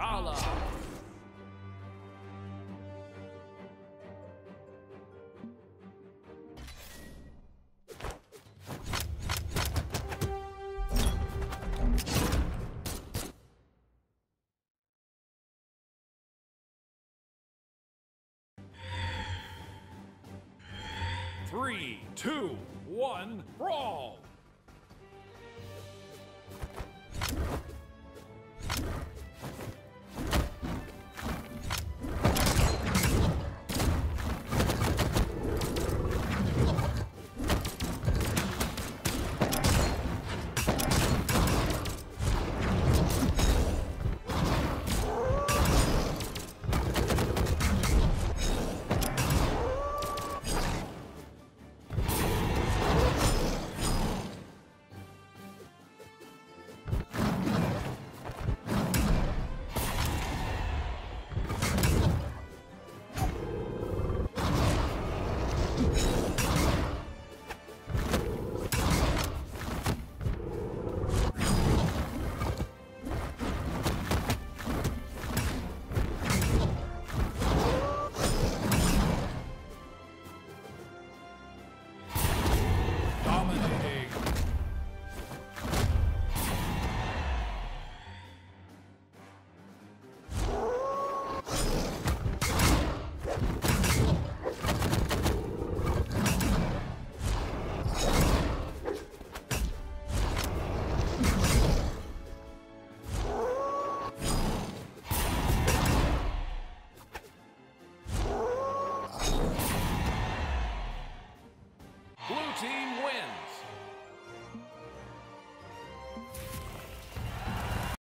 Mordex. Three, two, one, brawl!